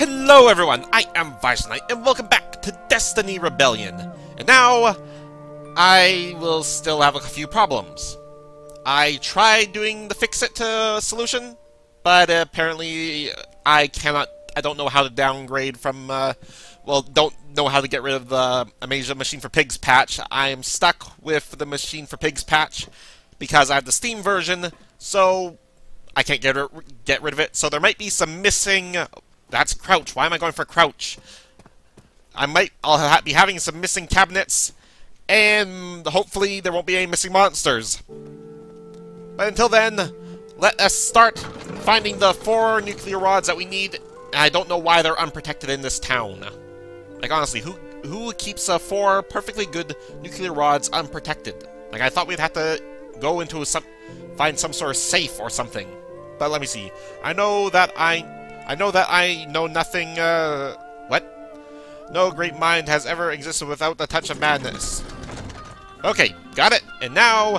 Hello everyone, I am Visor Knight, and welcome back to Destiny Rebellion. And now, I will still have a few problems. I tried doing the fix-it uh, solution, but apparently I cannot, I don't know how to downgrade from, uh, well, don't know how to get rid of the Amnesia Machine for Pigs patch. I am stuck with the Machine for Pigs patch because I have the Steam version, so I can't get, get rid of it. So there might be some missing that's crouch. Why am I going for crouch? I might... I'll ha be having some missing cabinets, and hopefully there won't be any missing monsters. But until then, let us start finding the four nuclear rods that we need. I don't know why they're unprotected in this town. Like, honestly, who who keeps uh, four perfectly good nuclear rods unprotected? Like, I thought we'd have to go into some... find some sort of safe or something. But let me see. I know that I I know that I know nothing, uh... What? No great mind has ever existed without the touch of madness. Okay, got it. And now...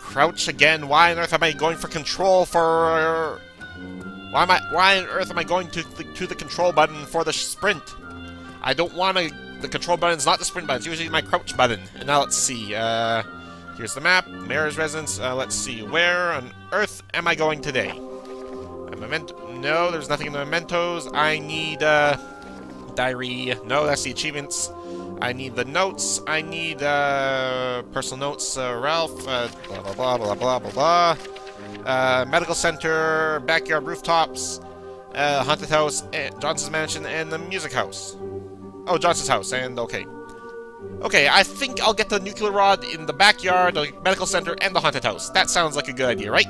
Crouch again. Why on earth am I going for control for... Why am I... Why on earth am I going to the, to the control button for the sprint? I don't want to... The control button is not the sprint button. It's usually my crouch button. And now let's see. Uh... Here's the map. Mayor's residence. Uh, let's see. Where on earth am I going today? A memento. No, there's nothing in the mementos. I need, uh, diary. No, that's the achievements. I need the notes. I need, uh, personal notes. Uh, Ralph, uh, blah, blah, blah, blah, blah, blah, blah. Uh, medical center, backyard rooftops, uh, haunted house, eh, Johnson's mansion, and the music house. Oh, Johnson's house, and okay. Okay, I think I'll get the nuclear rod in the backyard, the medical center, and the haunted house. That sounds like a good idea, right?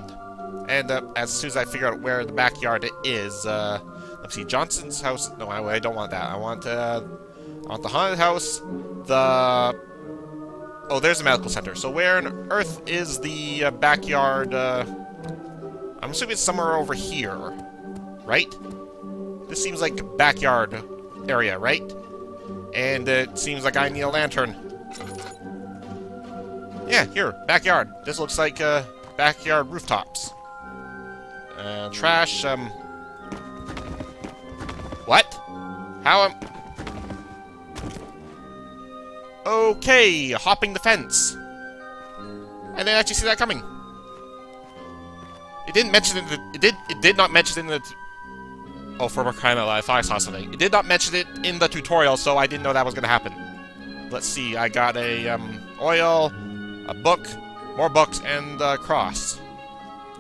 And uh, as soon as I figure out where the backyard is, uh, let's see, Johnson's house. No, I, I don't want that. I want, uh, I want the haunted house. The oh, there's the medical center. So where on earth is the uh, backyard? Uh, I'm assuming it's somewhere over here, right? This seems like backyard area, right? And it seems like I need a lantern. Yeah, here, backyard. This looks like uh, backyard rooftops. Uh, trash, um... What? How am... Okay, hopping the fence. I didn't actually see that coming. It didn't mention it. It did. It did not mention it in the. Oh, for crying! I thought I saw something. It did not mention it in the tutorial, so I didn't know that was gonna happen. Let's see. I got a um, oil, a book, more books, and a cross.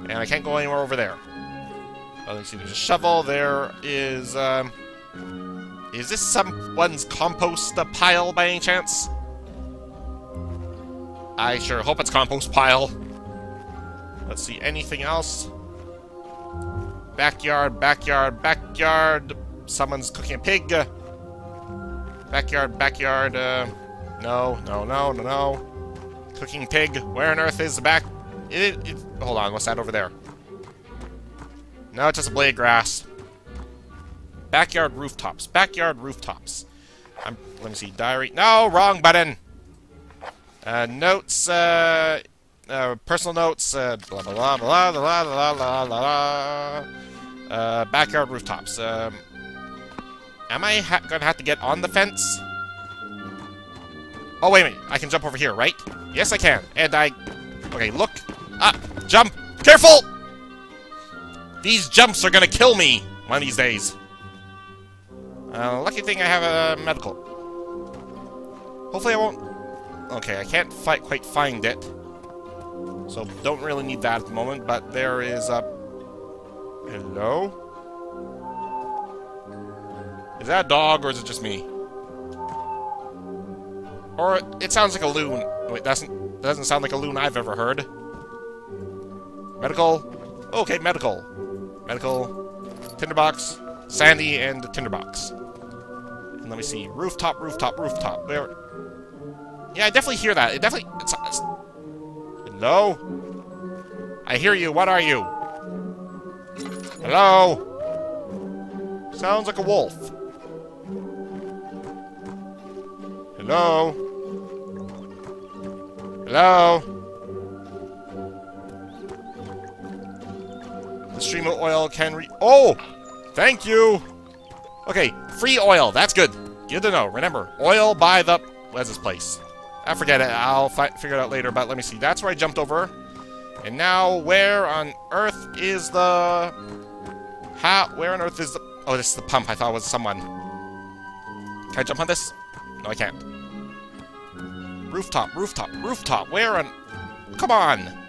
And I can't go anywhere over there. Oh, let's see, there's a shovel. There is, um... Is this someone's compost pile by any chance? I sure hope it's compost pile. Let's see, anything else? Backyard, backyard, backyard. Someone's cooking a pig. Backyard, backyard, uh... No, no, no, no, no. Cooking pig. Where on earth is the back... It, it, hold on, what's that over there? No, it's just a blade of grass. Backyard rooftops. Backyard rooftops. I'm, let me see. Diary. No, wrong button. Uh, notes. Uh, uh, personal notes. Uh, blah blah blah blah blah blah blah blah. Uh, backyard rooftops. Um, am I ha gonna have to get on the fence? Oh wait a minute. I can jump over here, right? Yes, I can. And I. Okay, look up. Jump. Careful. These jumps are gonna kill me one of these days. Uh, lucky thing I have a medical. Hopefully I won't... Okay, I can't quite find it. So don't really need that at the moment, but there is a... Hello? Is that a dog, or is it just me? Or it sounds like a loon. Wait, doesn't, that doesn't sound like a loon I've ever heard. Medical? Okay, medical. Medical, tinderbox, Sandy, and the tinderbox. And let me see. Rooftop, rooftop, rooftop. Where? Yeah, I definitely hear that. It definitely... It's, it's... Hello? I hear you. What are you? Hello? Sounds like a wolf. Hello? Hello? The stream of oil can re- Oh! Thank you! Okay, free oil. That's good. Good to know. Remember, oil by the... Where's this place? I forget it. I'll figure it out later, but let me see. That's where I jumped over. And now, where on earth is the... How... Where on earth is the... Oh, this is the pump. I thought it was someone. Can I jump on this? No, I can't. Rooftop, rooftop, rooftop. Where on... Come on!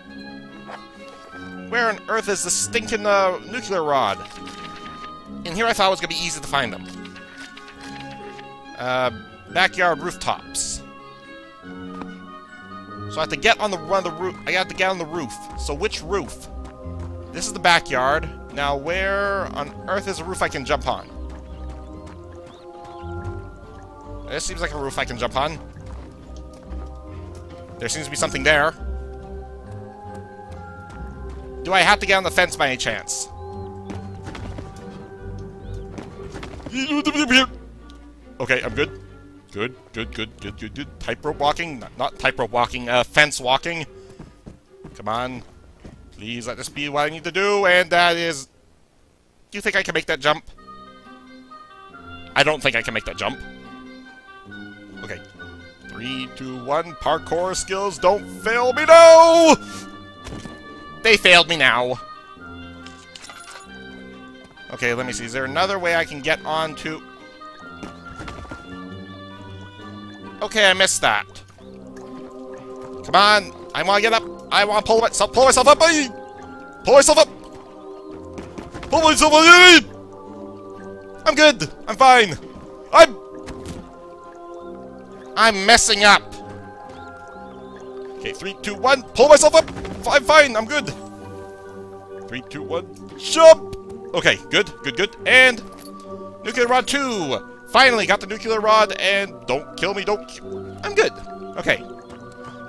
Where on earth is the stinking uh, nuclear rod? In here I thought it was going to be easy to find them. Uh, backyard rooftops. So I have to get on the run the roof. I got to get on the roof. So which roof? This is the backyard. Now where on earth is a roof I can jump on? This seems like a roof I can jump on. There seems to be something there. Do I have to get on the fence by any chance? Okay, I'm good. Good, good, good, good, good, good. Tightrope walking? Not, not tightrope walking, uh, fence walking. Come on. Please let this be what I need to do, and that is... Do you think I can make that jump? I don't think I can make that jump. Okay. Three, two, one. Parkour skills, don't fail me, no! They failed me now. Okay, let me see. Is there another way I can get onto... Okay, I missed that. Come on. I want to get up. I want to pull myself, pull myself up. Pull myself up. Pull myself up. I'm good. I'm fine. I'm... I'm messing up. Okay, three, two, one. Pull myself up. I'm fine. I'm good. Three, two, one. Jump. Okay, good, good, good. And nuclear rod two. Finally got the nuclear rod, and don't kill me, don't... I'm good. Okay.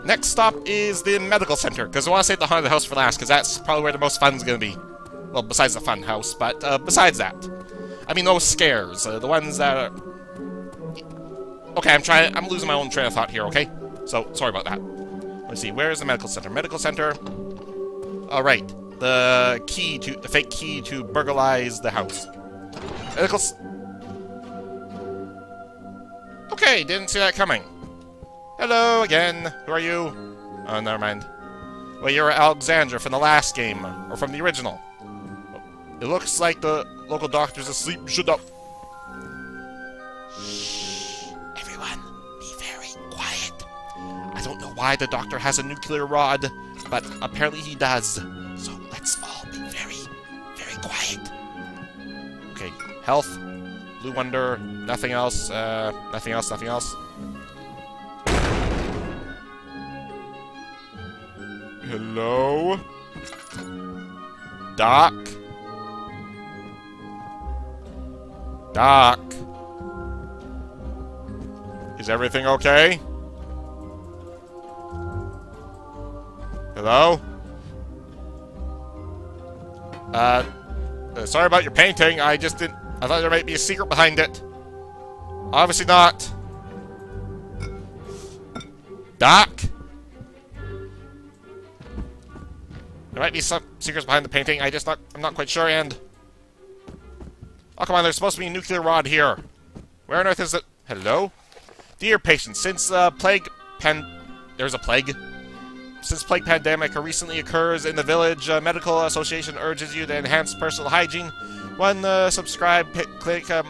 Next stop is the medical center, because I want to save the haunted house for last, because that's probably where the most fun's going to be. Well, besides the fun house, but uh, besides that. I mean, those scares, uh, the ones that are... Okay, I'm trying. I'm losing my own train of thought here. Okay, so sorry about that. Let's see. Where is the medical center? Medical center. All right, the key to the fake key to burglarize the house. Medical. Okay, didn't see that coming. Hello again. Who are you? Oh, never mind. Well, you're Alexander from the last game, or from the original. It looks like the local doctor's asleep. Shut up. Why the doctor has a nuclear rod, but apparently he does. So let's all be very, very quiet. Okay, health, Blue Wonder, nothing else, uh, nothing else, nothing else. Hello? Doc? Doc? Is everything okay? Hello? Uh, uh, sorry about your painting, I just didn't... I thought there might be a secret behind it. Obviously not. Doc? There might be some secrets behind the painting, I just not I'm not quite sure, and... Oh, come on, there's supposed to be a nuclear rod here. Where on earth is it? Hello? Dear patient, since uh, plague pen... There's a plague. Since plague pandemic recently occurs in the village, uh, medical association urges you to enhance personal hygiene when uh, subscribe, click um,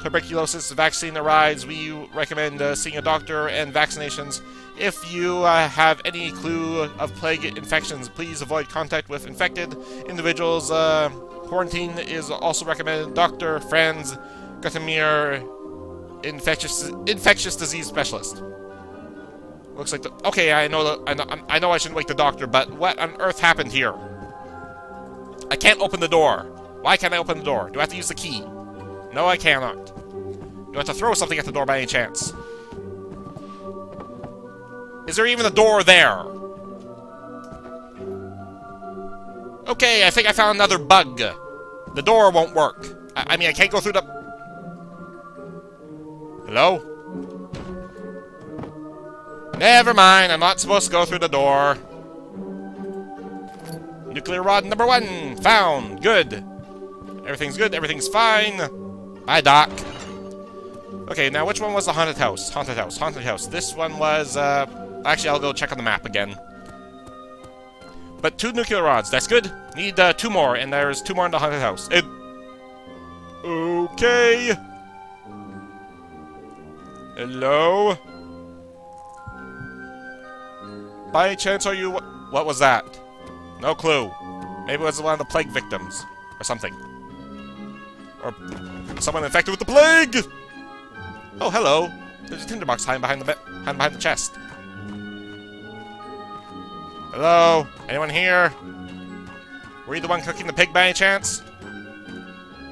tuberculosis vaccine arrives, we recommend uh, seeing a doctor and vaccinations. If you uh, have any clue of plague infections, please avoid contact with infected individuals. Uh, quarantine is also recommended. Doctor Franz Gutemir, infectious infectious disease specialist. Looks like the okay. I know the, I know I shouldn't wake the doctor, but what on earth happened here? I can't open the door. Why can't I open the door? Do I have to use the key? No, I cannot. Do I have to throw something at the door by any chance? Is there even a door there? Okay, I think I found another bug. The door won't work. I, I mean, I can't go through the... Hello? Never mind, I'm not supposed to go through the door. Nuclear rod number one, found. Good. Everything's good, everything's fine. Bye, Doc. Okay, now which one was the haunted house? Haunted house, haunted house. This one was, uh... Actually, I'll go check on the map again. But two nuclear rods, that's good. Need uh, two more, and there's two more in the haunted house. It... Okay. Hello? By any chance, are you... What was that? No clue. Maybe it was one of the plague victims. Or something. Or someone infected with the plague! Oh, hello. There's a tinderbox hiding behind the hiding behind the chest. Hello? Anyone here? Were you the one cooking the pig by any chance?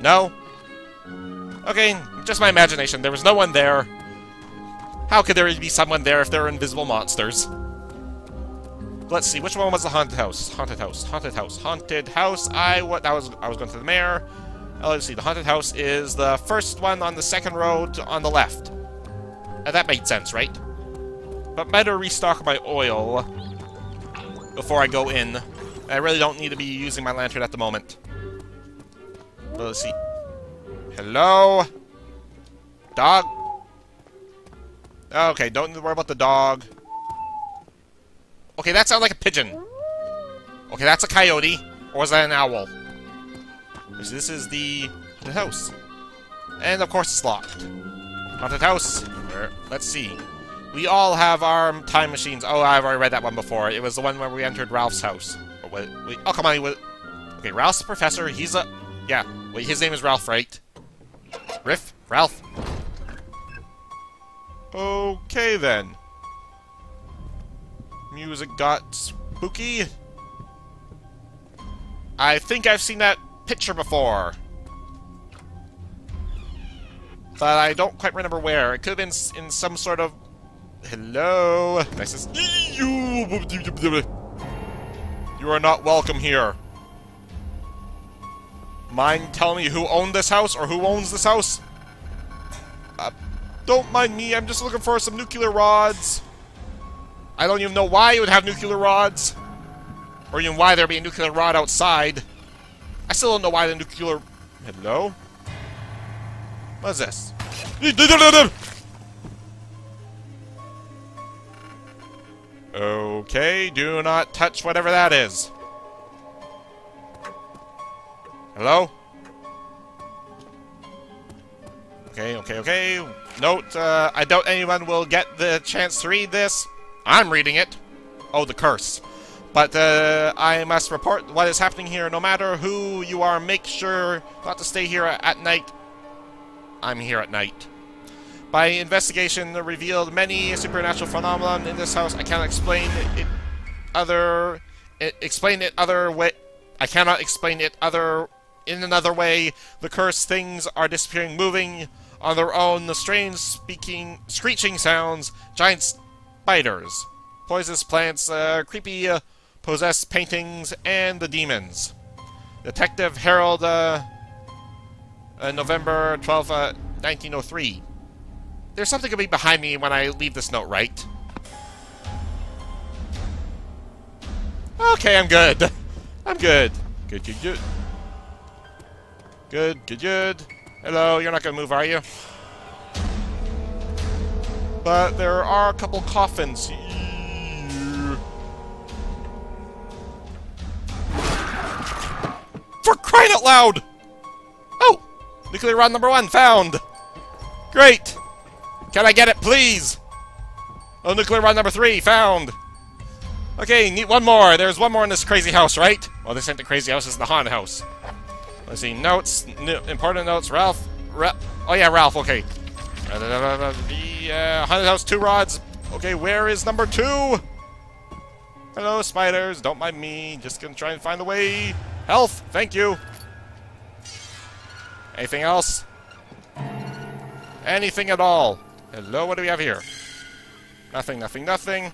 No? Okay, just my imagination. There was no one there. How could there be someone there if there are invisible monsters? Let's see, which one was the haunted house? Haunted house, haunted house, haunted house. I what that was I was going to the mayor. Uh, let's see, the haunted house is the first one on the second road on the left. Uh, that made sense, right? But better restock my oil before I go in. I really don't need to be using my lantern at the moment. But let's see. Hello? Dog? Okay, don't worry about the dog. Okay, that sounds like a pigeon. Okay, that's a coyote. Or was that an owl? This is the haunted house. And of course it's locked. Haunted house. Let's see. We all have our time machines. Oh, I've already read that one before. It was the one where we entered Ralph's house. Oh, or wait, oh, come on. Okay, Ralph's the professor. He's a... Yeah. Wait, his name is Ralph, right? Riff? Ralph? Okay, then. Music got spooky. I think I've seen that picture before. But I don't quite remember where. It could have been in some sort of... Hello? Nice You are not welcome here. Mind telling me who owned this house or who owns this house? Uh, don't mind me, I'm just looking for some nuclear rods. I don't even know why you would have nuclear rods. Or even why there'd be a nuclear rod outside. I still don't know why the nuclear... Hello? What is this? Okay, do not touch whatever that is. Hello? Okay, okay, okay. Note, uh, I doubt anyone will get the chance to read this. I'm reading it. Oh, the curse. But uh, I must report what is happening here. No matter who you are, make sure not to stay here at night. I'm here at night. By investigation, revealed many supernatural phenomena in this house. I cannot explain it other... It, explain it other way... I cannot explain it other... In another way, the cursed things are disappearing, moving on their own. The strange speaking, screeching sounds, giant spiders, poisonous plants, uh, creepy uh, possessed paintings, and the demons. Detective Harold, uh, uh November 12, 1903. Uh, There's something going to be behind me when I leave this note, right? Okay, I'm good. I'm good. Good, good, good. Good, good, good. Hello, you're not going to move, are you? But there are a couple coffins here. For crying out loud! Oh! Nuclear rod number one found! Great! Can I get it, please? Oh, nuclear rod number three found! Okay, need one more. There's one more in this crazy house, right? Well, this ain't the crazy house, it's the haunted house. Let's see, notes, important notes, Ralph, Ra oh yeah, Ralph, okay. The haunted house, two rods. Okay, where is number two? Hello, spiders. Don't mind me. Just gonna try and find the way. Health, thank you. Anything else? Anything at all? Hello, what do we have here? Nothing, nothing, nothing.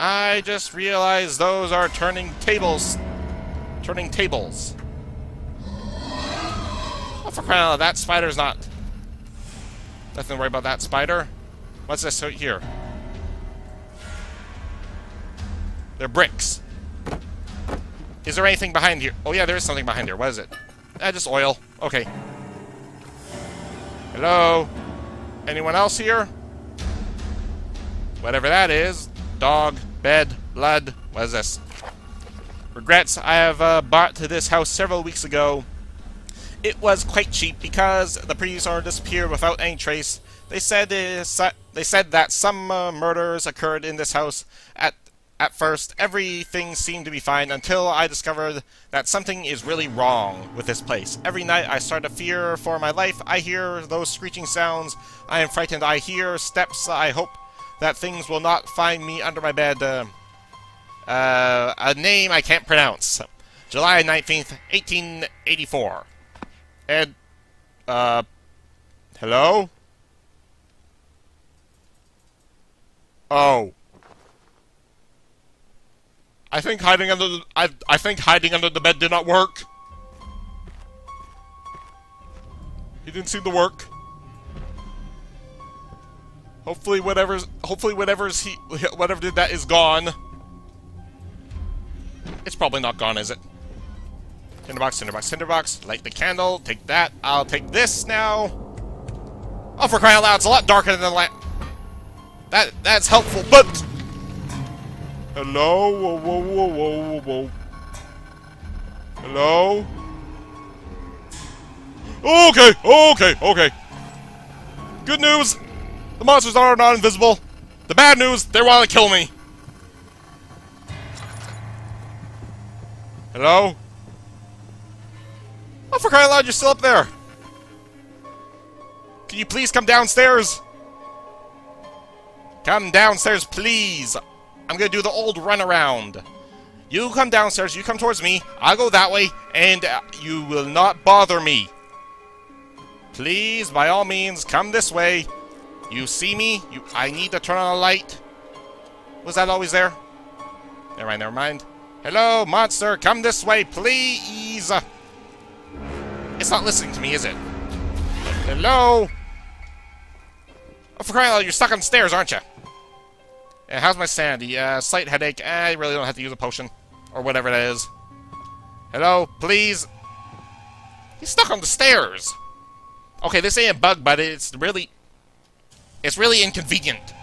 I just realized those are turning tables. Turning tables. Oh, for crying out loud, that spider's not Nothing to worry about that spider. What's this here? They're bricks. Is there anything behind here? Oh yeah, there is something behind here. What is it? Eh, just oil. Okay. Hello? Anyone else here? Whatever that is. Dog, bed, blood. What is this? Regrets, I have uh, bought to this house several weeks ago. It was quite cheap because the previous owner disappeared without any trace. They said they said that some uh, murders occurred in this house. At at first, everything seemed to be fine until I discovered that something is really wrong with this place. Every night I start to fear for my life. I hear those screeching sounds. I am frightened. I hear steps. I hope that things will not find me under my bed. Uh, uh, a name I can't pronounce. July 19th, 1884. And, uh, hello? Oh. I think hiding under the, I, I think hiding under the bed did not work. He didn't seem to work. Hopefully whatever's hopefully whatever's he whatever did that is gone. It's probably not gone, is it? Tinderbox, tinderbox, tinderbox. Light the candle. Take that. I'll take this now. Oh, for crying out loud, it's a lot darker than the lamp. That that's helpful, but hello, whoa, whoa, whoa, whoa, whoa, hello. Okay, okay, okay. Good news, the monsters are not invisible. The bad news, they want to kill me. Hello? Oh, for crying loud, you're still up there! Can you please come downstairs? Come downstairs, please! I'm gonna do the old runaround. You come downstairs, you come towards me, I'll go that way, and uh, you will not bother me. Please, by all means, come this way. You see me? You, I need to turn on a light. Was that always there? Never mind, never mind. Hello, monster, come this way, please! It's not listening to me, is it? Hello? Oh, for crying out loud, you're stuck on stairs, aren't you? Yeah, how's my sanity? Uh, slight headache. Eh, I really don't have to use a potion. Or whatever it is. Hello? Please? He's stuck on the stairs! Okay, this ain't a bug, but it's really... It's really inconvenient.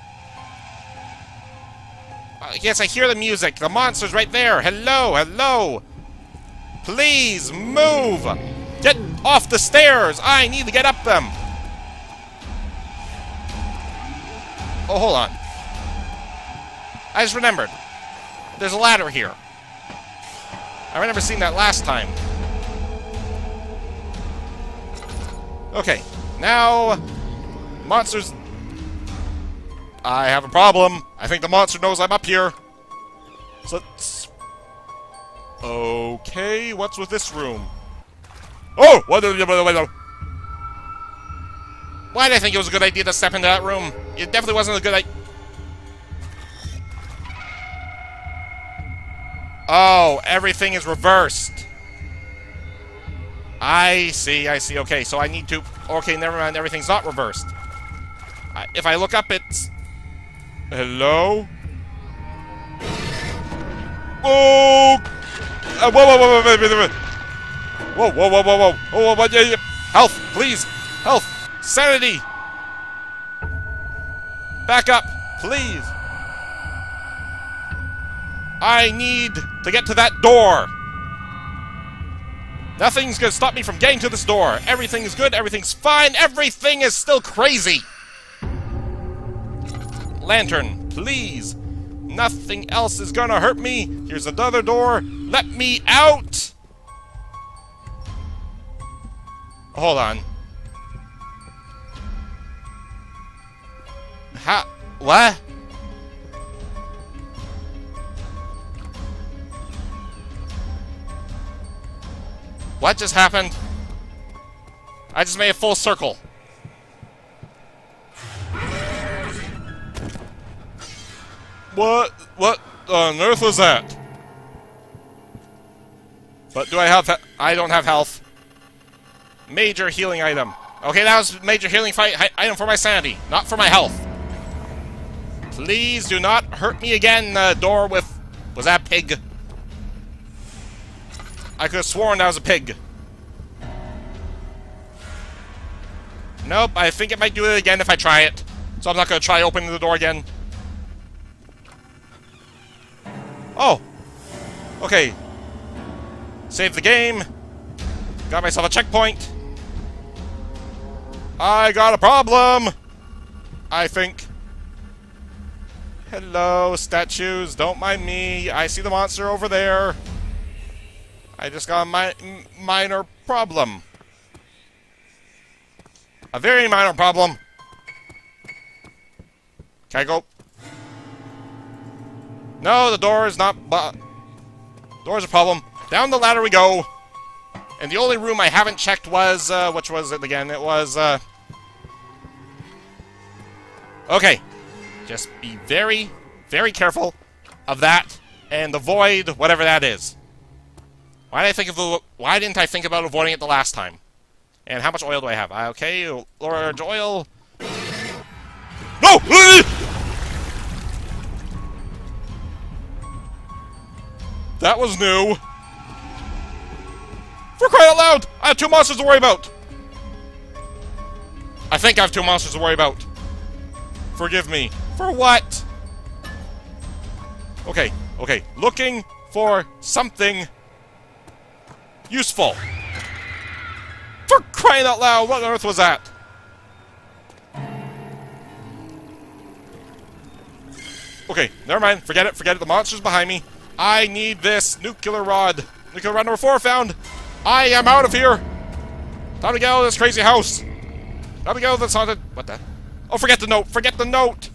Uh, yes, I hear the music. The monster's right there. Hello, hello. Please move. Off the stairs. I need to get up them. Oh, hold on. I just remembered. There's a ladder here. I remember seeing that last time. Okay, now... Monsters I have a problem. I think the monster knows I'm up here. So let's... Okay, what's with this room? Oh! Why did I think it was a good idea to step into that room? It definitely wasn't a good idea. Oh, everything is reversed. I see, I see. Okay, so I need to... Okay, never mind. Everything's not reversed. if I look up, it's... Hello? Oh! Uh, whoa, whoa, whoa, whoa, whoa, whoa, whoa, whoa, whoa, whoa, whoa, whoa, whoa, whoa, health, please, health, sanity. Back up, please. I need to get to that door. Nothing's gonna stop me from getting to this door. Everything's good, everything's fine, everything is still crazy. Lantern, please. Nothing else is gonna hurt me. Here's another door. Let me out! Hold on. How? What? What just happened? I just made a full circle. What? What on earth was that? But do I have... I don't have health. Major healing item. Okay, that was major healing fight item for my sanity, not for my health. Please do not hurt me again, uh, door with... Was that pig? I could have sworn that was a pig. Nope, I think it might do it again if I try it. So I'm not going to try opening the door again. Oh! Okay. Save the game. Got myself a checkpoint. I got a problem! I think. Hello, statues. Don't mind me. I see the monster over there. I just got a mi minor problem. A very minor problem. Can I go? No, the door is not... Door is a problem. Down the ladder we go. And the only room I haven't checked was... Uh, which was it again? It was... Uh... Okay. Just be very, very careful of that and avoid whatever that is. Why did I think of the, why didn't I think about avoiding it the last time? And how much oil do I have? Okay, large oil. No! That was new. For crying out loud! I have two monsters to worry about! I think I have two monsters to worry about. Forgive me. For what? Okay, okay. Looking for something useful. For crying out loud, what on earth was that? Okay, never mind. Forget it, forget it. The monster's behind me. I need this nuclear rod. Nuclear rod number four found. I am out of here. Time to get out of this crazy house. Time to get out of this haunted... What the... Oh, forget the note! Forget the note!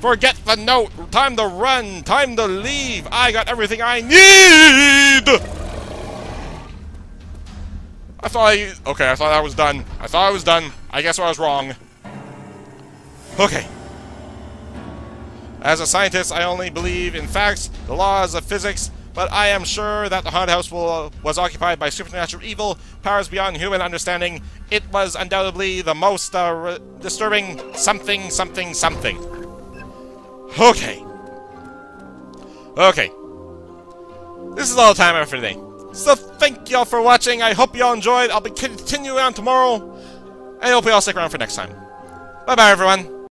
Forget the note! Time to run! Time to leave! I got everything I need! I thought I... Okay, I thought I was done. I thought I was done. I guess I was wrong. Okay. As a scientist, I only believe in facts, the laws of physics, but I am sure that the haunted house will, was occupied by supernatural evil, powers beyond human understanding. It was undoubtedly the most uh, disturbing something, something, something. Okay. Okay. This is all the time for today. So thank y'all for watching. I hope y'all enjoyed. I'll be continuing on tomorrow. I hope y'all stick around for next time. Bye-bye, everyone.